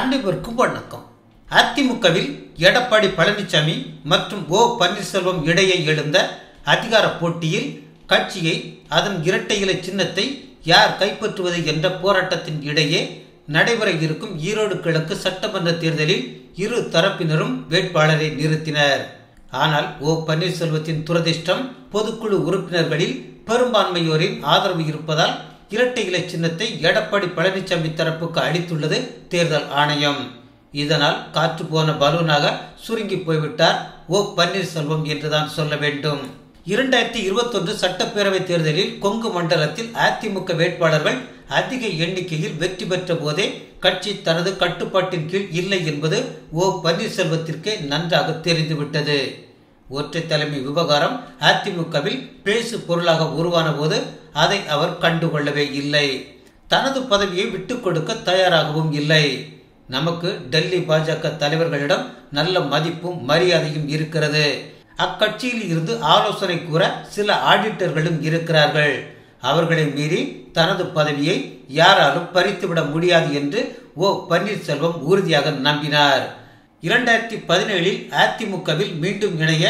அனைவருக்கும் வணக்கம் அதிமுகவில் எடப்பாடி பழனிசாமி மற்றும் ஓ பன்னீர்செல்வம் இடையே எழுந்த அதிகார போட்டியில் கட்சியை அதன் இரட்டை இலை சின்னத்தை யார் கைப்பற்றுவது என்ற போராட்டத்தின் இடையே நடைபெற இருக்கும் ஈரோடு கிழக்கு சட்டமன்ற தேர்தலில் இரு தரப்பினரும் வேட்பாளரை நிறுத்தினர். ஆனால் ஓ பன்னீர்செல்வத்தின் துரதிர்ஷ்டம் பொதுக்குழு உறுப்பினர்களில் பெரும்பான்மையோரின் ஆதரவு இருப்பதால் இரட்டை இலை சின்னத்தை எடப்பாடி பழனிசாமி தரப்புக்கு அளித்துள்ளது தேர்தல் ஆணையம். இதனால் காற்று போன பலூனாக சுருங்கி போய்விட்டார் ஓ பன்னீர்செல்வம் என்றுதான் சொல்ல வேண்டும். இரண்டாயிரத்தி இருபத்தொன்று சட்டப்பேரவை தேர்தலில் கொங்கு மண்டலத்தில் அதிமுக வேட்பாளர்கள் அதிக எண்ணிக்கையில் வெற்றி பெற்ற போதே கட்சி தனது கட்டுப்பாட்டின் கீழ் இல்லை என்பது ஓ பன்னீர்செல்வத்திற்கே நன்றாக தெரிந்துவிட்டது. ஒற்றை தலைமை விவகாரம் அதிமுகவில் பேசு பொருளாக உருவான போது அதை அவர் கண்டுகொள்ளவே இல்லை. தனது பதவியை விட்டுக் கொடுக்க தயாராகவும் இல்லை. நமக்கு டெல்லி பாஜக தலைவர்களிடம் நல்ல மதிப்பும் மரியாதையும் இருக்கிறது. அக்கட்சியில் இருந்து ஆலோசனை கூற சில ஆடிட்டர்களும் இருக்கிறார்கள். அவர்களை மீறி தனது பதவியை யாராலும் பறித்துவிட முடியாது என்று ஓ. பன்னீர்செல்வம் உறுதியாக நம்பினார். இரண்டாயிரத்தி பதினேழில் அதிமுகவில் மீண்டும் இணைய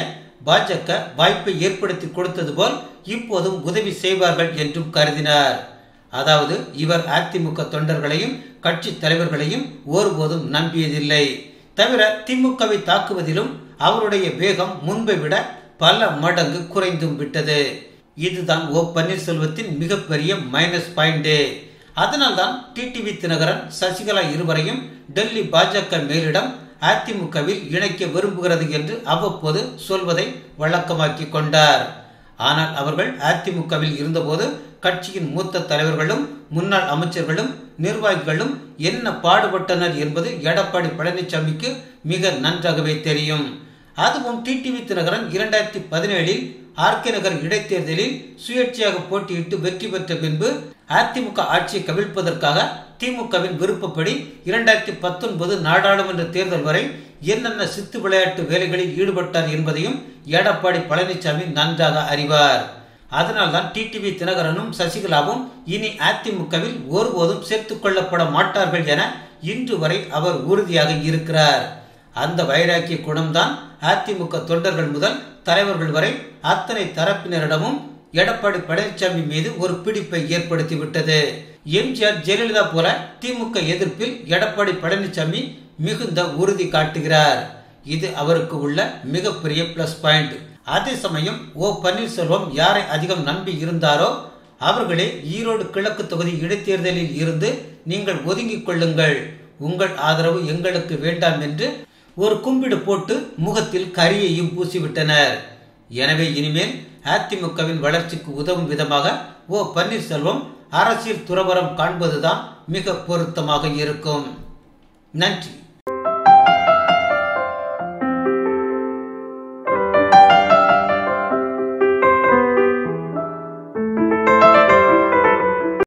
பாஜக வாய்ப்பை ஏற்படுத்தி கொடுத்தது போல் இப்போதும் உதவி செய்வார்கள் என்றும் கருதினார். அதாவது இவர் அதிமுக தொண்டர்களையும் கட்சி தலைவர்களையும் ஒருபோதும் நம்பியதில்லை. தவிர திமுகவை தாக்குவதிலும் அவருடைய வேகம் முன்பை விட பல மடங்கு குறைந்தும் விட்டது. இதுதான் ஓ பன்னீர்செல்வத்தின் மிகப்பெரிய மைனஸ் பாயிண்ட் அதனால்தான் டிடிவி தினகரன் சசிகலா இருவரையும் டெல்லி பாஜக மேலிடம் அதிமுகவில் இணைக்க விரும்புகிறது என்று அவ்வப்போது சொல்வதை வழக்கமாக்கி கொண்டார். ஆனால் அவர்கள் அதிமுகவில் இருந்தபோது கட்சியின் மூத்த தலைவர்களும் முன்னாள் அமைச்சர்களும் நிர்வாகிகளும் என்ன பாடுபட்டனர் என்பது எடப்பாடி பழனிசாமிக்கு மிக நன்றாகவே தெரியும். அதுவும் டிடிவி தினகரன் இரண்டாயிரத்தி பதினேழில் ஆர்கே நகர் இடைத்தேர்தலில் சுயேட்சையாக போட்டியிட்டு வெற்றி பெற்ற பின்பு அதிமுக ஆட்சியை கவிழ்ப்பதற்காக திமுகவின் விருப்பப்படி இரண்டாயிரத்தி பத்தொன்பது நாடாளுமன்ற தேர்தல் வரை என்னென்ன சித்து விளையாட்டு வேலைகளில் ஈடுபட்டார் என்பதையும் எடப்பாடி பழனிசாமி நன்றாக அறிவார். அதனால்தான் டிடிவி தினகரனும் சசிகலாவும் இனி அதிமுகவில் ஒருபோதும் சேர்த்துக் கொள்ளப்பட மாட்டார்கள் என இன்று வரை அவர் உறுதியாக இருக்கிறார். அந்த வைராக்கிய குணம்தான் அதிமுக தொண்டர்கள் முதல் தலைவர்கள் வரை அத்தனை தரப்பினரிடமும் எடப்பாடி பழனிசாமி மீது ஒரு பிடிப்பை ஏற்படுத்திவிட்டது. எம்ஜிஆர் ஜெயலலிதா போல திமுக எதிர்ப்பில் எடப்பாடி பழனிசாமி மிகுந்த உறுதி காட்டுகிறார். இது அவருக்கு உள்ள மிகப்பெரிய பிளஸ் பாயிண்ட் அதே சமயம் ஓ பன்னீர்செல்வம் யாரை அதிகம் நம்பி இருந்தாரோ அவர்களே ஈரோடு கிழக்கு தொகுதி இடைத்தேர்தலில் இருந்து நீங்கள் ஒதுங்கிக் கொள்ளுங்கள். உங்கள் ஆதரவு எங்களுக்கு வேண்டாம் என்று ஒரு கும்பிடு போட்டு முகத்தில் கரியையும் பூசிவிட்டனர். எனவே இனிமேல் அதிமுகவின் வளர்ச்சிக்கு உதவும் விதமாக ஓ பன்னீர்செல்வம் அரசியல் துறவரம் காண்பதுதான் மிக பொருத்தமாக இருக்கும். நன்றி.